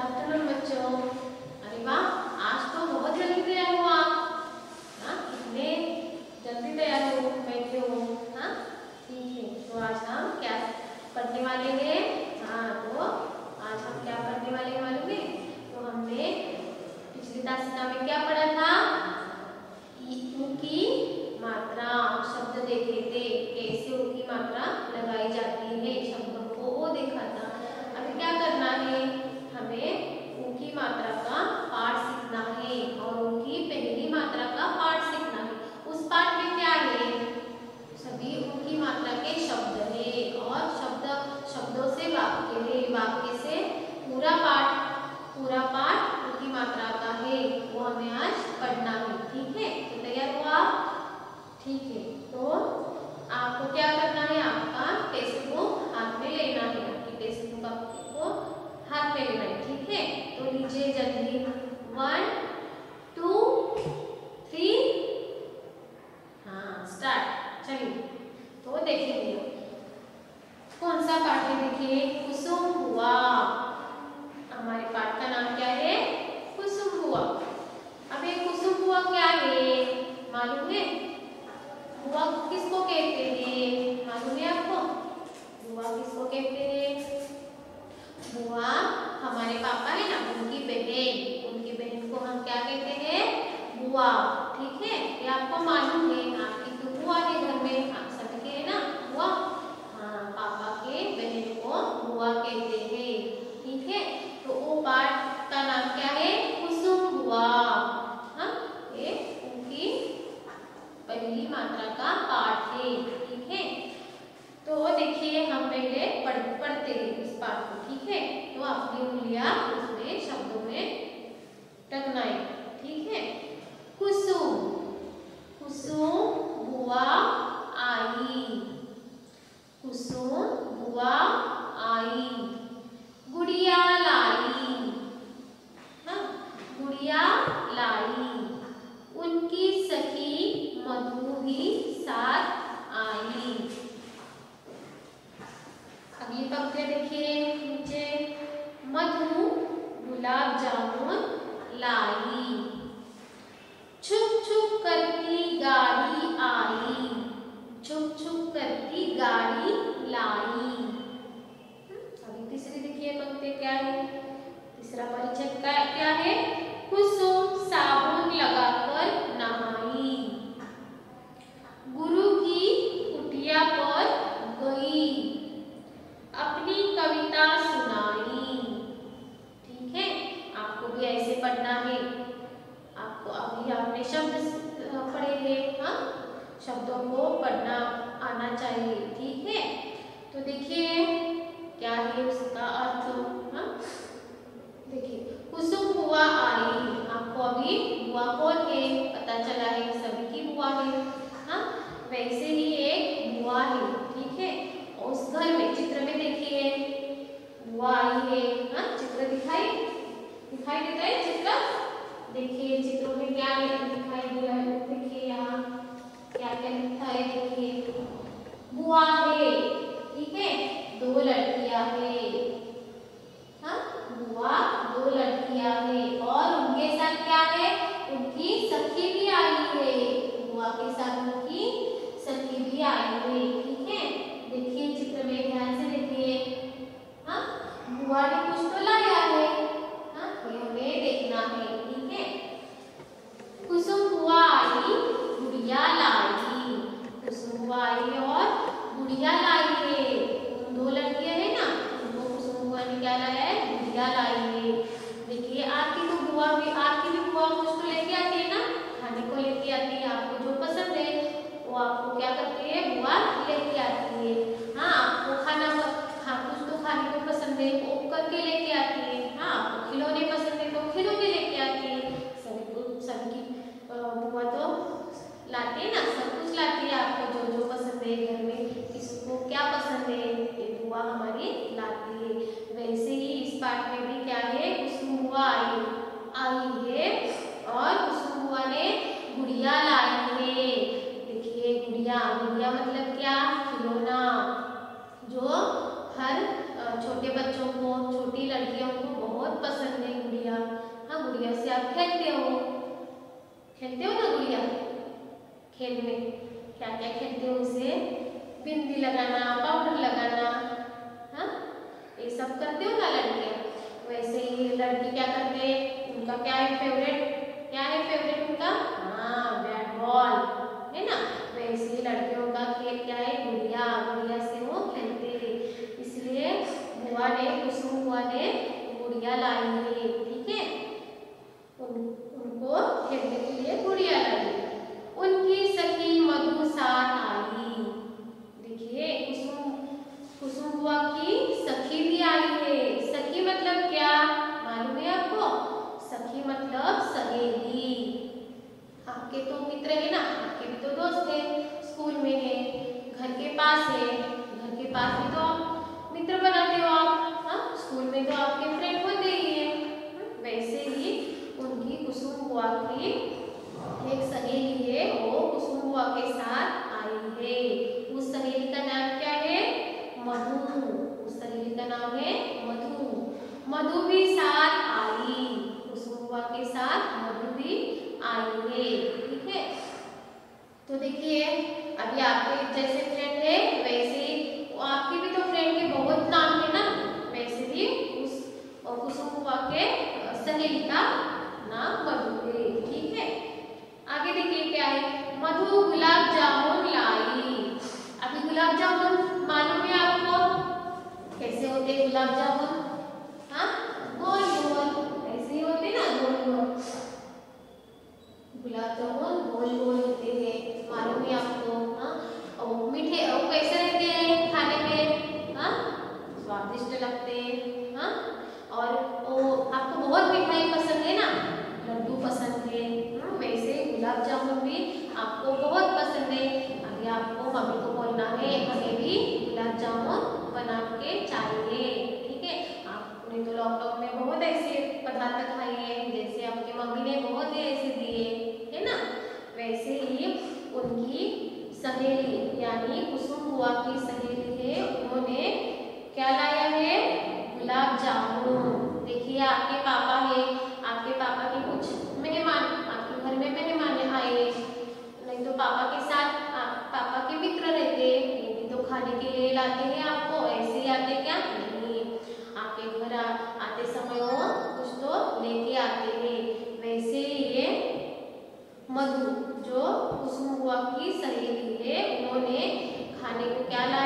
Good afternoon, बच्चों. देखिए नीचे, मधु, गुलाब जामुन लाई। छुप छुप करती गाड़ी आई। छुप छुप करती गाड़ी लाई। हम्म, अभी तीसरी देखिए पंक्ति क्या है? तीसरा परिचय क्या है? कुसुम शब्दों को पढ़ना, आना चाहिए, ठीक है? तो देखिए, क्या है उसका अर्थ? हाँ? देखिए, कुसुम बुआ आई। आपको अभी बुआ कौन है? पता चला है, सभी की बुआ है। हाँ? वैसे ही एक बुआ है, ठीक है? उस घर में, चित्र में देखिए, बुआ आई है। हाँ? चित्र दिखाई दिखाई देता है चित्र? देखिए, चित्रों में क्या दिखाई दिया है। है देखिए बुआ है ठीक है? दो लड़कियाँ है। हाँ? बुआ दो लड़कियाँ है। छोटे बच्चों को, छोटी लड़कियों को बहुत पसंद है गुड़िया। हाँ गुड़िया से आप खेलते हो? खेलते हो ना गुड़िया? खेल में। क्या क्या खेलते हो उसे? बिंदी लगाना, पाउडर लगाना हाँ? ये सब करते हो ना लड़कियाँ वैसे ही लड़की क्या करते हैं? उनका क्या है फेवरेट क्या है फेवरेट उनका? हाँ बैट बॉल। है ना? वैसे ही लड़कियों का खेल क्या है? वाले गुड़िया लाएँगे ठीक है? उन, उनको खेलने के लिए गुड़िया लाइए उनकी सखी मधु साथ आई। देखिए कुसुम कुसुम बुआ की सखी भी आई है। सखी मतलब क्या? मालूम है आपको? सखी मतलब सहेली। आपके तो मित्र है ना आपके भी तो दोस्त है स्कूल में है घर के पास है घर के पास है with amigos, um do amigo porque a la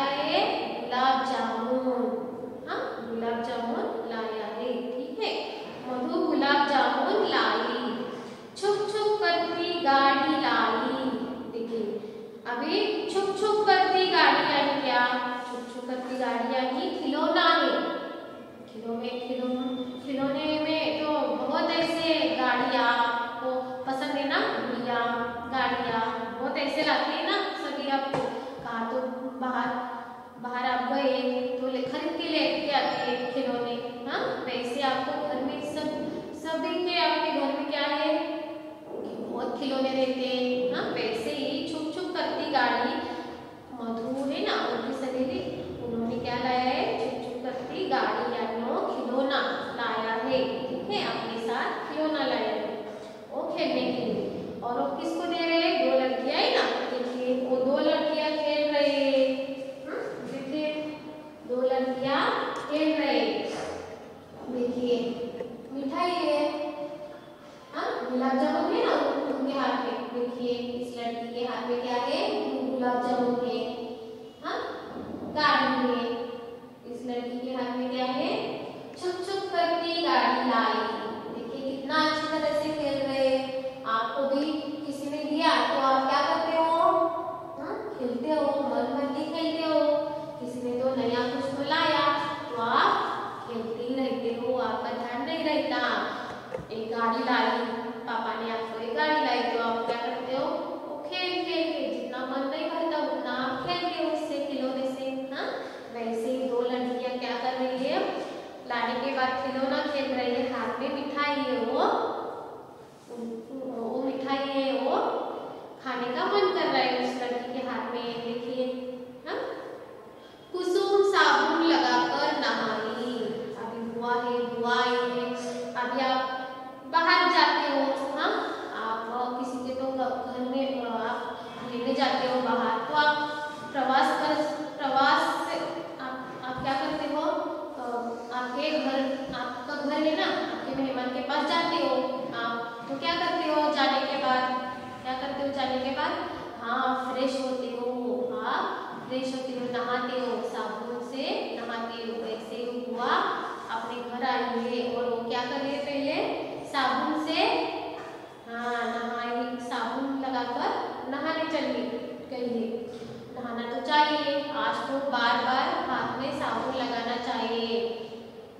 चाहिए आज तो को बार बार हाथ में साबुन लगाना चाहिए।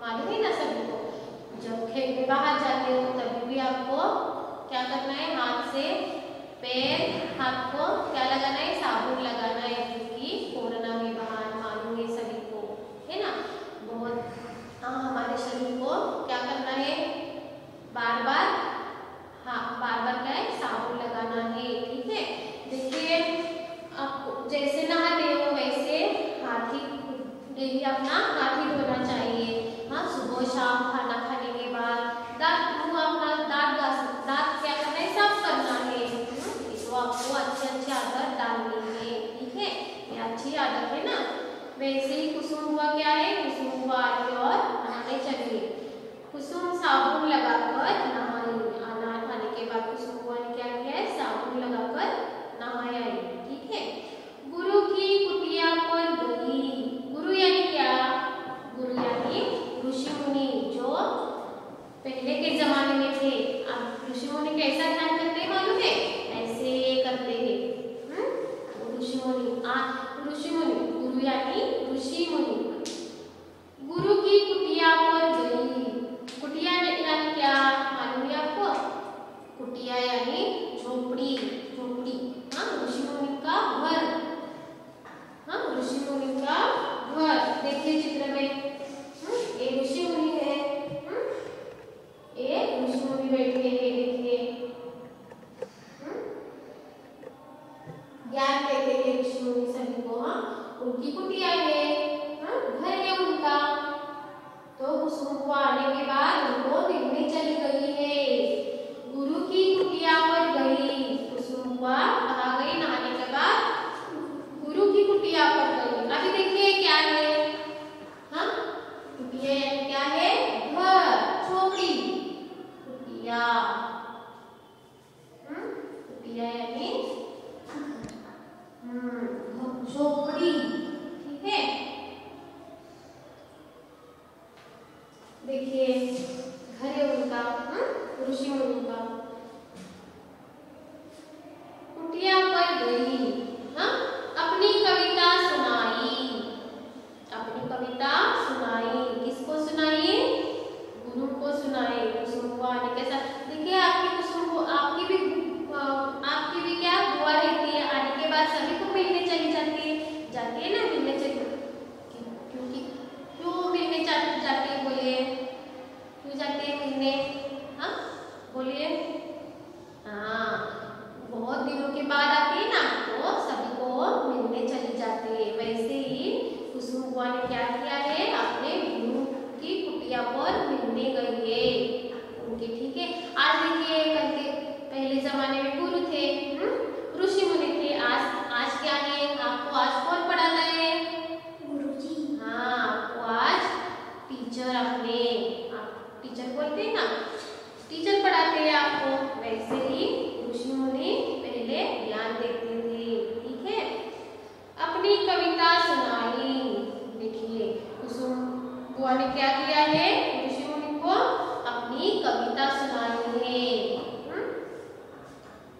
मालूम है ना सभी को जब खेत में बाहर जाते हो, तभी भी आपको क्या करना है? हाथ से पैर हाथ को अच्छी आदत है ना? वैसे ही कुसुम हुआ क्या है? कुसुम हुआ आगे और नहाने चलिए। कुसुम साबुन लगाकर नहाने आना खाने के बाद कुसुम हुआ ज्ञान कहते हैं विष्णु की सभी को हाँ? उनकी कुटिया है हाँ? घर है उनका। तो उस रूप आने के बाद उनको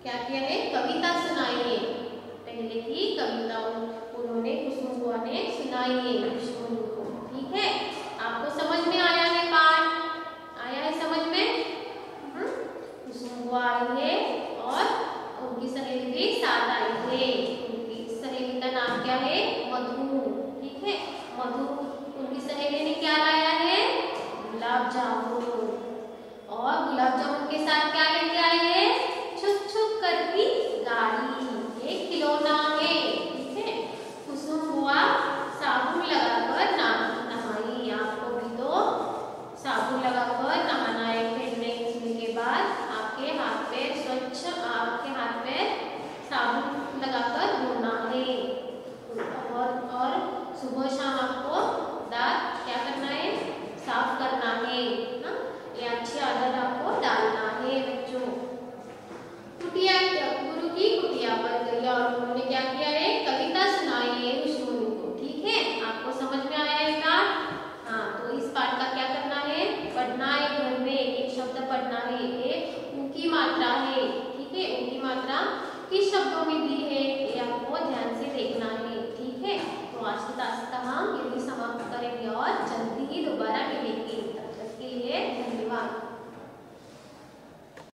क्या किया है? कविता सुनाई है। पहले की कविता, उन्होंने कुसुम बुआ ने सुनाई है। को, ठीक है? आपको समझ में आया है? शब्दों में दी है